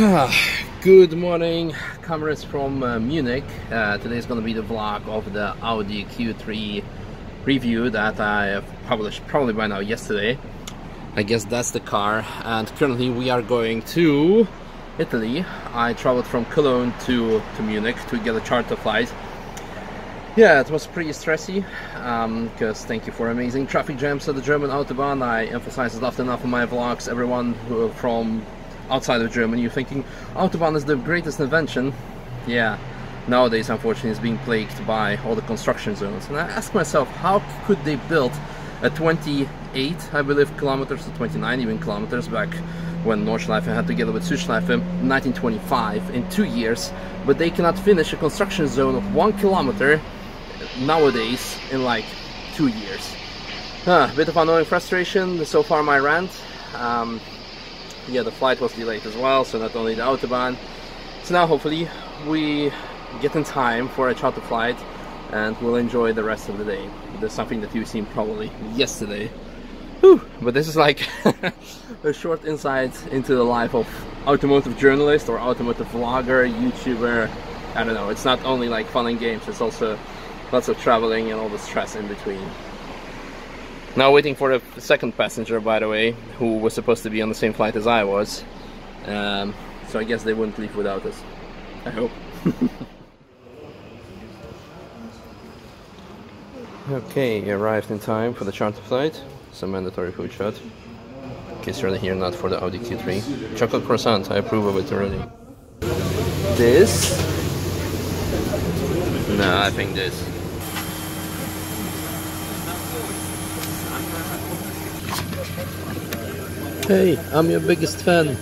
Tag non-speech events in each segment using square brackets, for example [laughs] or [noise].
[sighs] Good morning, cameras from uh, Munich. Uh, today is going to be the vlog of the Audi Q3 review that I have published probably by now yesterday. I guess that's the car and currently we are going to Italy. I traveled from Cologne to, to Munich to get a charter flight. Yeah, it was pretty stressy because um, thank you for amazing traffic jams at the German Autobahn. I emphasize it often enough in my vlogs. Everyone who, from outside of Germany, you're thinking Autobahn is the greatest invention. Yeah, nowadays unfortunately it's being plagued by all the construction zones. And I ask myself, how could they build a 28, I believe, kilometers to 29 even kilometers back when Nordschleife had together with Südschleife 1925 in two years, but they cannot finish a construction zone of one kilometer nowadays in like two years. A bit of annoying frustration, so far my rant. Um, yeah, the flight was delayed as well, so not only the Autobahn. So now hopefully we get in time for a charter flight and we'll enjoy the rest of the day. There's something that you've seen probably yesterday. Whew. But this is like [laughs] a short insight into the life of automotive journalist or automotive vlogger, YouTuber. I don't know, it's not only like fun and games, it's also lots of traveling and all the stress in between. Now waiting for the second passenger, by the way, who was supposed to be on the same flight as I was. Um, so I guess they wouldn't leave without us. I hope. [laughs] okay, arrived in time for the charter flight. Some mandatory food shot. In case you're here not for the Audi Q3. Chocolate croissant, I approve of it already. This? No, I think this. Hey, I'm your biggest fan.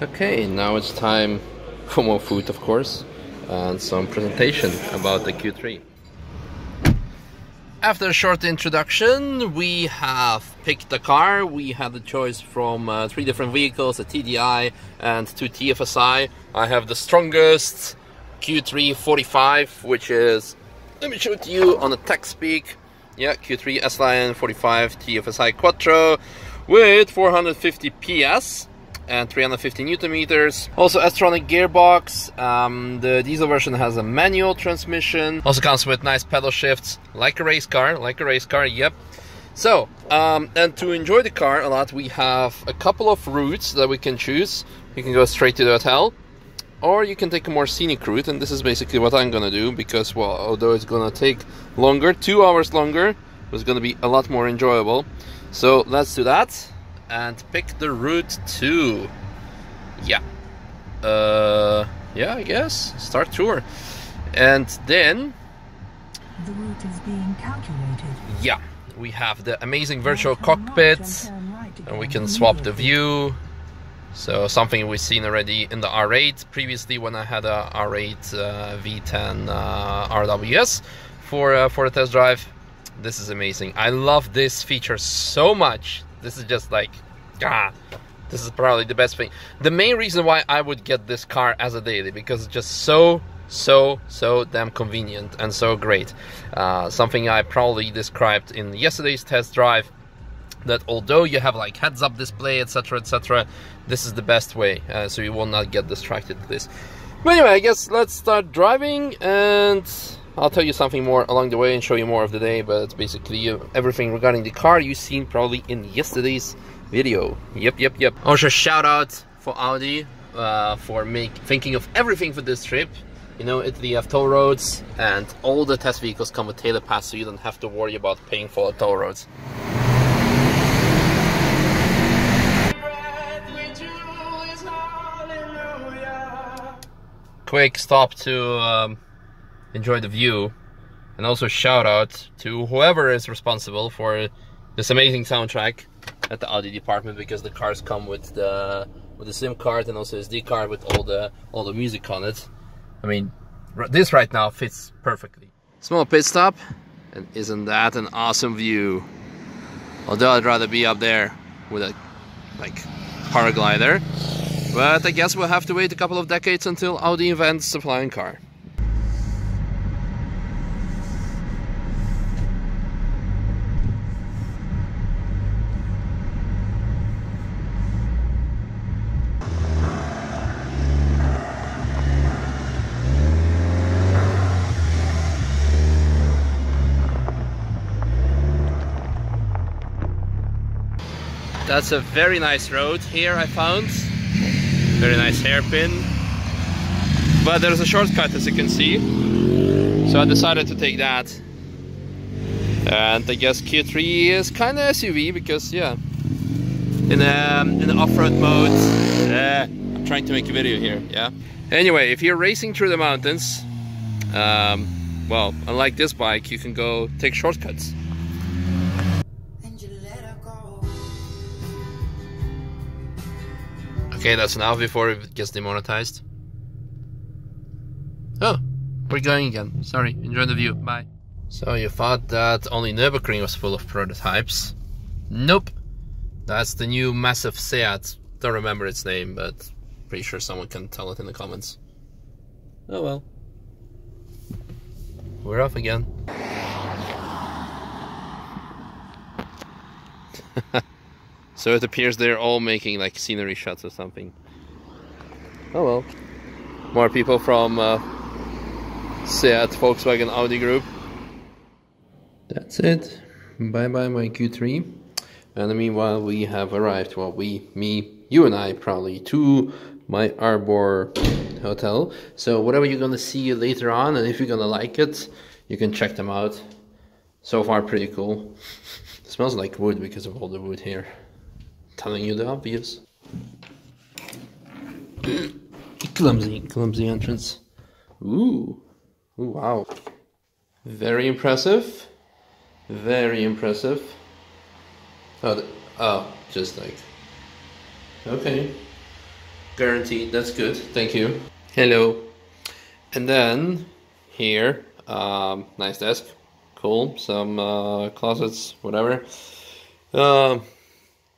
Okay, now it's time for more food, of course, and some presentation about the Q3. After a short introduction, we have picked the car. We had the choice from uh, three different vehicles, a TDI and two TFSI. I have the strongest Q3 45, which is, let me show it to you on the tech speak. Yeah, Q3 S-Line 45 TFSI Quattro with 450 PS and 350 newton meters. Also S-tronic gearbox. Um, the diesel version has a manual transmission. Also comes with nice pedal shifts, like a race car, like a race car, yep. So, um, and to enjoy the car a lot, we have a couple of routes that we can choose. You can go straight to the hotel, or you can take a more scenic route, and this is basically what I'm gonna do, because, well, although it's gonna take longer, two hours longer, it's gonna be a lot more enjoyable. So let's do that and pick the route to yeah. Uh yeah i guess. Start tour. And then the route is being calculated. Yeah we have the amazing virtual cockpit and we can swap the view. So something we've seen already in the R8 previously when I had a R8 uh, V10 uh, RWS for uh, for the test drive. This is amazing. I love this feature so much this is just like, ah, this is probably the best thing. The main reason why I would get this car as a daily because it's just so so so damn convenient and so great. Uh, something I probably described in yesterday's test drive that although you have like heads up display etc etc this is the best way uh, so you will not get distracted with this but anyway i guess let's start driving and I'll tell you something more along the way and show you more of the day, but it's basically uh, everything regarding the car you've seen probably in yesterday's video. Yep, yep, yep. Also, shout out for Audi uh, for make, thinking of everything for this trip. You know, Italy have toll roads, and all the test vehicles come with Telepass, so you don't have to worry about paying for the toll roads. Quick stop to um, enjoy the view and also shout out to whoever is responsible for this amazing soundtrack at the Audi department because the cars come with the with the SIM card and also SD card with all the all the music on it. I mean, this right now fits perfectly. Small pit stop, and isn't that an awesome view? Although I'd rather be up there with a like paraglider. But I guess we'll have to wait a couple of decades until Audi invents a flying car. That's a very nice road here I found. Very nice hairpin. But there's a shortcut as you can see. So I decided to take that. And I guess Q3 is kind of SUV because yeah. In um, in off-road mode. Uh, I'm trying to make a video here, yeah. Anyway, if you're racing through the mountains, um, well, unlike this bike, you can go take shortcuts. Okay, that's enough before it gets demonetized. Oh, we're going again. Sorry, enjoy the view. Bye. So you thought that only Nürburgring was full of prototypes? Nope. That's the new massive Seat. Don't remember its name, but pretty sure someone can tell it in the comments. Oh well. We're off again. [laughs] So it appears they're all making like scenery shots or something. Oh well. More people from uh, Seat, Volkswagen, Audi group. That's it. Bye bye my Q3. And meanwhile we have arrived, well we, me, you and I probably, to my Arbor hotel. So whatever you're gonna see later on and if you're gonna like it, you can check them out. So far pretty cool. [laughs] Smells like wood because of all the wood here telling you the obvious. [clears throat] clumsy, clumsy entrance. Ooh. Ooh, wow. Very impressive. Very impressive. Oh, oh, just like. Okay. Guaranteed, that's good. Thank you. Hello. And then here, um, nice desk. Cool. Some uh, closets, whatever. Um,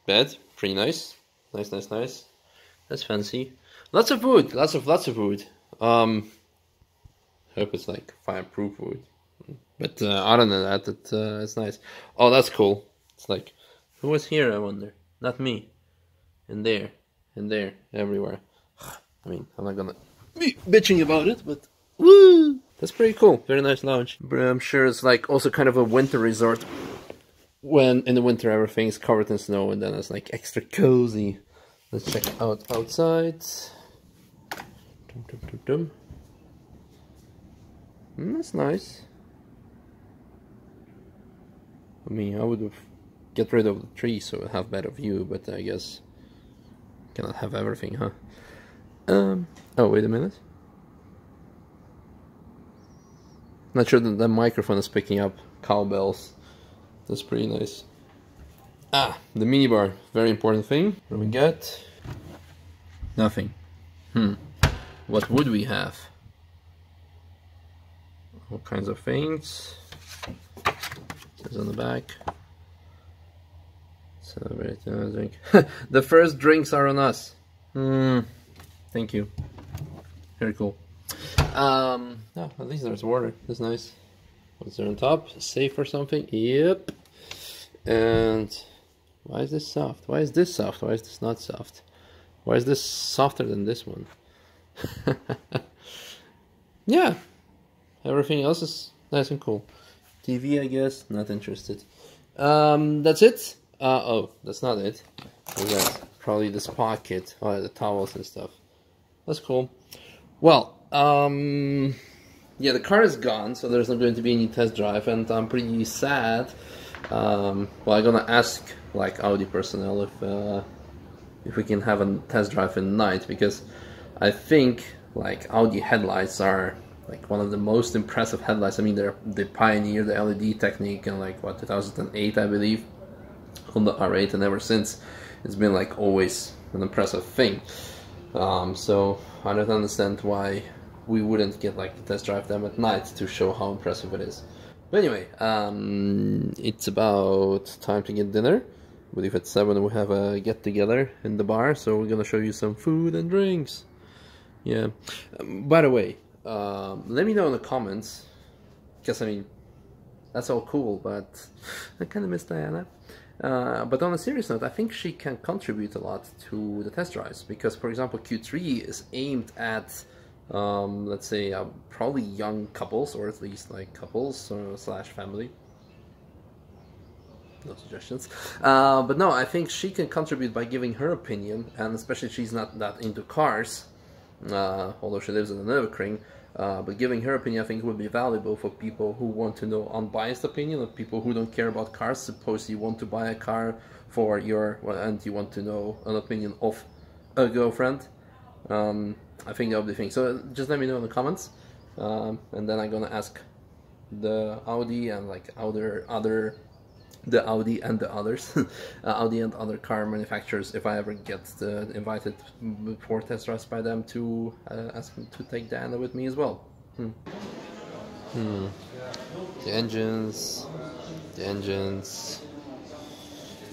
bed pretty nice. Nice, nice, nice. That's fancy. Lots of wood. Lots of lots of wood. Um, hope it's like fireproof wood. But uh, other than that, it, uh, it's nice. Oh, that's cool. It's like, who was here? I wonder. Not me. And there, and there, everywhere. [sighs] I mean, I'm not gonna be bitching about it, but woo! That's pretty cool. Very nice lounge. But I'm sure it's like also kind of a winter resort when in the winter everything is covered in snow and then it's like extra cozy. Let's check out outside. Dum, dum, dum, dum. Mm, that's nice. I mean, I would have get rid of the tree so I have better view, but I guess cannot have everything, huh? Um. Oh, wait a minute. Not sure that the microphone is picking up cowbells. That's pretty nice. Ah, the minibar, very important thing. What do we get? Nothing. Hmm. What would we have? All kinds of things. Is on the back. Celebrate uh, drink. [laughs] the first drinks are on us. Hmm. Thank you. Very cool. Um. Oh, at least there's water. That's nice. What's there on top? Safe or something? Yep. And why is this soft? Why is this soft? Why is this not soft? Why is this softer than this one? [laughs] yeah, everything else is nice and cool. TV, I guess, not interested. Um, that's it. Uh, oh, that's not it. That's probably this pocket, oh, the towels and stuff. That's cool. Well, um, yeah, the car is gone, so there's not going to be any test drive, and I'm pretty sad um, well, I'm gonna ask like Audi personnel if uh, if we can have a test drive the night because I think like Audi headlights are like one of the most impressive headlights. I mean, they're they pioneered the LED technique in like what 2008, I believe, on the R8, and ever since it's been like always an impressive thing. Um, so I don't understand why we wouldn't get like the test drive them at night to show how impressive it is. But anyway, um, it's about time to get dinner. I believe at 7 we have a get together in the bar, so we're gonna show you some food and drinks. Yeah. Um, by the way, um, let me know in the comments, because I mean, that's all cool, but [laughs] I kind of miss Dyana. Uh, but on a serious note, I think she can contribute a lot to the test drives because, for example, Q3 is aimed at, um, let's say, uh, probably young couples or at least like couples or slash family. No suggestions. Uh, but no, I think she can contribute by giving her opinion, and especially she's not that into cars, uh, although she lives in the Nürburgring. Uh, but giving her opinion, I think, would be valuable for people who want to know unbiased opinion of people who don't care about cars. Suppose you want to buy a car for your well, and you want to know an opinion of a girlfriend. Um, I think be the thing. So just let me know in the comments, um, and then I'm gonna ask the Audi and like other other the Audi and the others, [laughs] uh, Audi and other car manufacturers, if I ever get uh, invited for test drives by them to uh, ask them to take Dyana with me as well. Hmm. Hmm. The engines, the engines,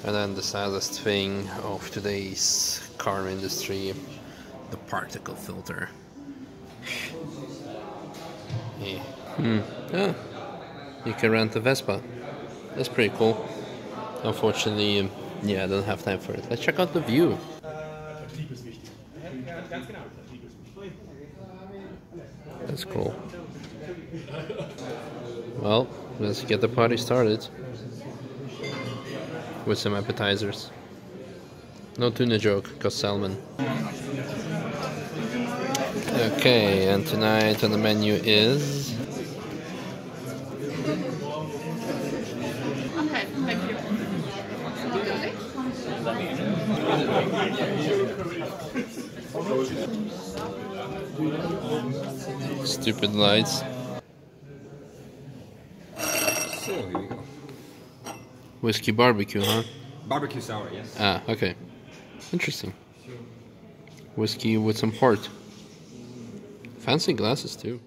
and then the saddest thing of today's car industry, the particle filter. yeah. Hmm. Yeah. You can rent a Vespa. That's pretty cool. Unfortunately, um, yeah, I don't have time for it. Let's check out the view. That's cool. Well, let's get the party started with some appetizers. No tuna joke, cause salmon. Okay, and tonight on the menu is Stupid lights. So here we go. Whiskey barbecue, huh? Barbecue sour, yes. Ah, okay. Interesting. Whiskey with some port. Fancy glasses too.